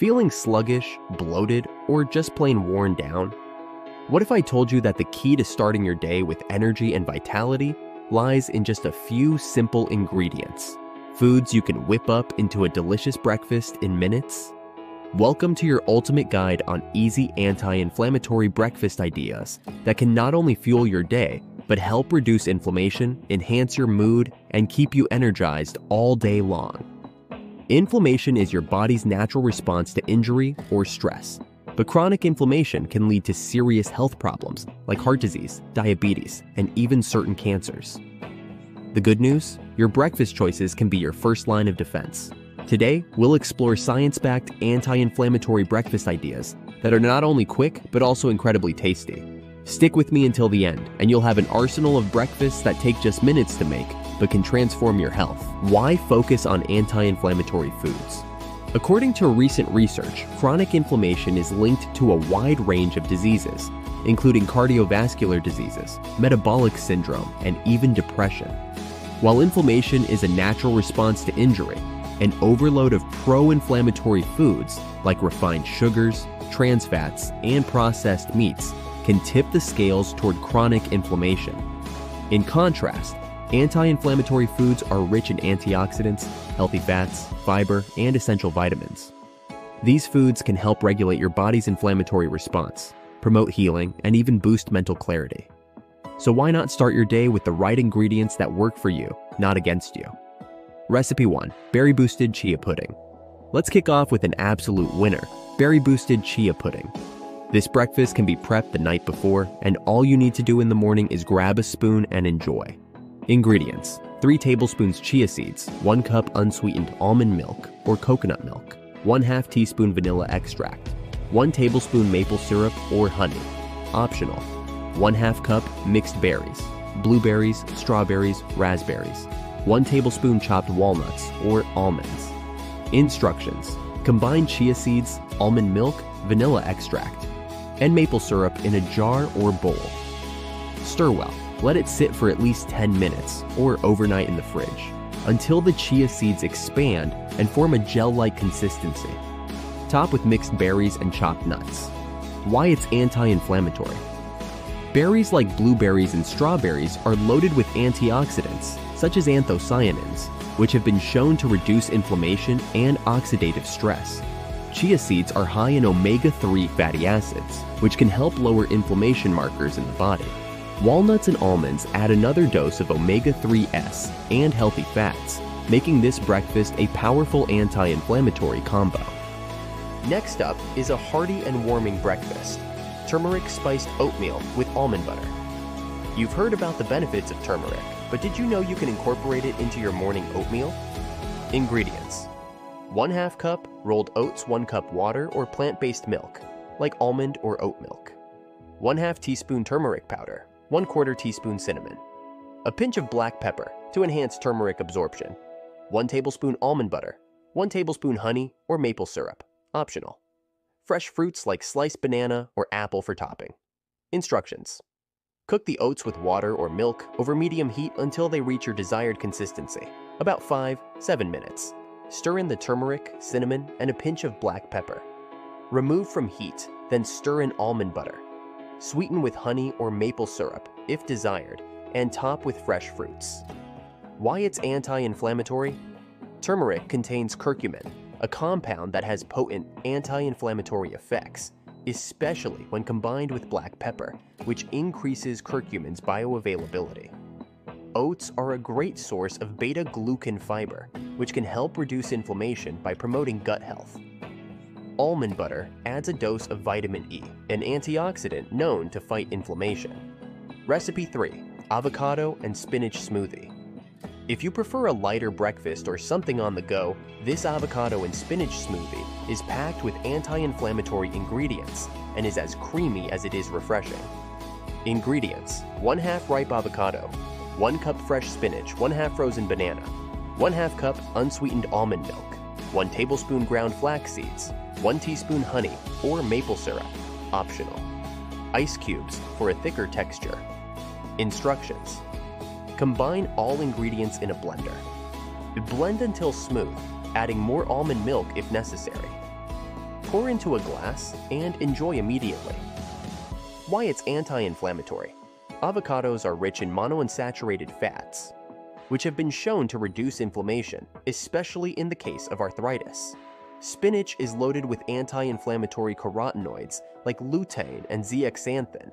Feeling sluggish, bloated, or just plain worn down? What if I told you that the key to starting your day with energy and vitality lies in just a few simple ingredients? Foods you can whip up into a delicious breakfast in minutes? Welcome to your ultimate guide on easy anti inflammatory breakfast ideas that can not only fuel your day, but help reduce inflammation, enhance your mood, and keep you energized all day long. Inflammation is your body's natural response to injury or stress. But chronic inflammation can lead to serious health problems like heart disease, diabetes, and even certain cancers. The good news? Your breakfast choices can be your first line of defense. Today, we'll explore science backed anti inflammatory breakfast ideas that are not only quick, but also incredibly tasty. Stick with me until the end, and you'll have an arsenal of breakfasts that take just minutes to make but can transform your health. Why focus on anti inflammatory foods? According to recent research, chronic inflammation is linked to a wide range of diseases, including cardiovascular diseases, metabolic syndrome, and even depression. While inflammation is a natural response to injury, an overload of pro inflammatory foods like refined sugars, trans fats, and processed meats can tip the scales toward chronic inflammation. In contrast, Anti inflammatory foods are rich in antioxidants, healthy fats, fiber, and essential vitamins. These foods can help regulate your body's inflammatory response, promote healing, and even boost mental clarity. So, why not start your day with the right ingredients that work for you, not against you? Recipe 1 Berry Boosted Chia Pudding. Let's kick off with an absolute winner Berry Boosted Chia Pudding. This breakfast can be prepped the night before, and all you need to do in the morning is grab a spoon and enjoy. Ingredients 3 tablespoons chia seeds, 1 cup unsweetened almond milk or coconut milk, 1 2 teaspoon vanilla extract, 1 tablespoon maple syrup or honey. Optional. 1 2 cup mixed berries, blueberries, strawberries, raspberries, 1 tablespoon chopped walnuts or almonds. Instructions Combine chia seeds, almond milk, vanilla extract, and maple syrup in a jar or bowl. Stir well. Let it sit for at least 10 minutes or overnight in the fridge until the chia seeds expand and form a gel like consistency. Top with mixed berries and chopped nuts. Why it's anti inflammatory. Berries like blueberries and strawberries are loaded with antioxidants, such as anthocyanins, which have been shown to reduce inflammation and oxidative stress. Chia seeds are high in omega 3 fatty acids, which can help lower inflammation markers in the body. Walnuts and almonds add another dose of omega 3s and healthy fats, making this breakfast a powerful anti inflammatory combo. Next up is a hearty and warming breakfast turmeric spiced oatmeal with almond butter. You've heard about the benefits of turmeric, but did you know you can incorporate it into your morning oatmeal? Ingredients 1 2 cup rolled oats, 1 cup water or plant based milk, like almond or oat milk, 1 2 teaspoon turmeric powder, 1 quarter teaspoon cinnamon, a pinch of black pepper to enhance turmeric absorption, 1 tablespoon almond butter, 1 tablespoon honey or maple syrup, optional. Fresh fruits like sliced banana or apple for topping. Instructions. Cook the oats with water or milk over medium heat until they reach your desired consistency, about 5-7 minutes. Stir in the turmeric, cinnamon, and a pinch of black pepper. Remove from heat, then stir in almond butter Sweeten with honey or maple syrup, if desired, and top with fresh fruits. Why it's anti-inflammatory? Turmeric contains curcumin, a compound that has potent anti-inflammatory effects, especially when combined with black pepper, which increases curcumin's bioavailability. Oats are a great source of beta-glucan fiber, which can help reduce inflammation by promoting gut health. Almond butter adds a dose of vitamin E, an antioxidant known to fight inflammation. Recipe 3 Avocado and Spinach Smoothie. If you prefer a lighter breakfast or something on the go, this avocado and spinach smoothie is packed with anti inflammatory ingredients and is as creamy as it is refreshing. Ingredients 1 half ripe avocado, 1 cup fresh spinach, 1 half frozen banana, 1 half cup unsweetened almond milk, 1 tablespoon ground flax seeds, 1 teaspoon honey or maple syrup, optional. Ice cubes for a thicker texture. Instructions. Combine all ingredients in a blender. Blend until smooth, adding more almond milk if necessary. pour into a glass and enjoy immediately. Why it's anti-inflammatory. Avocados are rich in monounsaturated fats, which have been shown to reduce inflammation, especially in the case of arthritis. Spinach is loaded with anti-inflammatory carotenoids like lutein and zeaxanthin.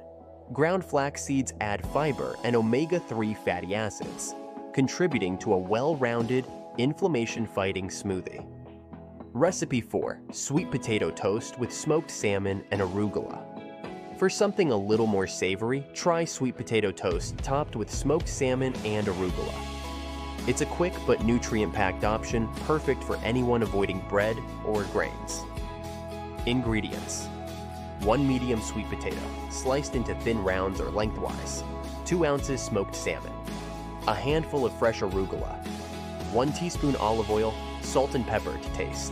Ground flax seeds add fiber and omega-3 fatty acids, contributing to a well-rounded, inflammation-fighting smoothie. Recipe 4. Sweet potato toast with smoked salmon and arugula. For something a little more savory, try sweet potato toast topped with smoked salmon and arugula. It's a quick but nutrient-packed option, perfect for anyone avoiding bread or grains. Ingredients. 1 medium sweet potato, sliced into thin rounds or lengthwise. 2 ounces smoked salmon. A handful of fresh arugula. 1 teaspoon olive oil, salt and pepper to taste.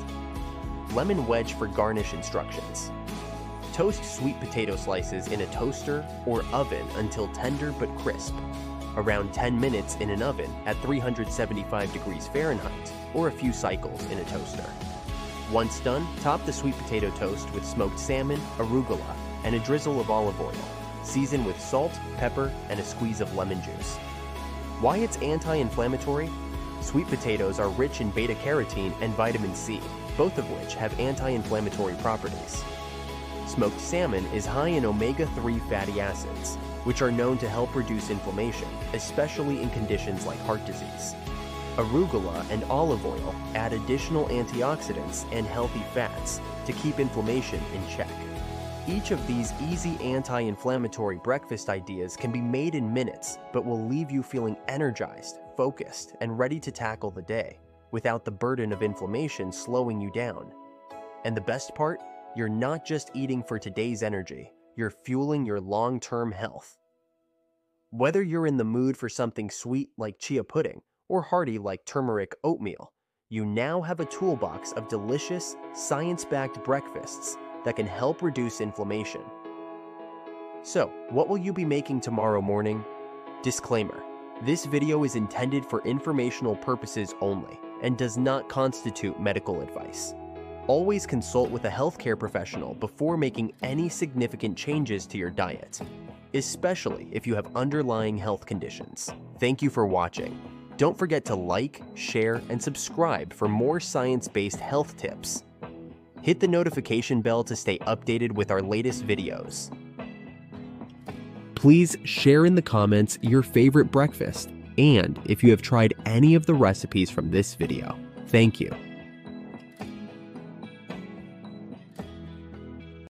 Lemon wedge for garnish instructions. Toast sweet potato slices in a toaster or oven until tender but crisp around 10 minutes in an oven at 375 degrees Fahrenheit, or a few cycles in a toaster. Once done, top the sweet potato toast with smoked salmon, arugula, and a drizzle of olive oil. Season with salt, pepper, and a squeeze of lemon juice. Why it's anti-inflammatory? Sweet potatoes are rich in beta-carotene and vitamin C, both of which have anti-inflammatory properties. Smoked salmon is high in omega-3 fatty acids, which are known to help reduce inflammation, especially in conditions like heart disease. Arugula and olive oil add additional antioxidants and healthy fats to keep inflammation in check. Each of these easy anti-inflammatory breakfast ideas can be made in minutes, but will leave you feeling energized, focused, and ready to tackle the day, without the burden of inflammation slowing you down. And the best part? You're not just eating for today's energy, you're fueling your long term health. Whether you're in the mood for something sweet like chia pudding or hearty like turmeric oatmeal, you now have a toolbox of delicious, science backed breakfasts that can help reduce inflammation. So, what will you be making tomorrow morning? Disclaimer This video is intended for informational purposes only and does not constitute medical advice. Always consult with a healthcare professional before making any significant changes to your diet, especially if you have underlying health conditions. Thank you for watching. Don't forget to like, share, and subscribe for more science-based health tips. Hit the notification bell to stay updated with our latest videos. Please share in the comments your favorite breakfast and if you have tried any of the recipes from this video. Thank you.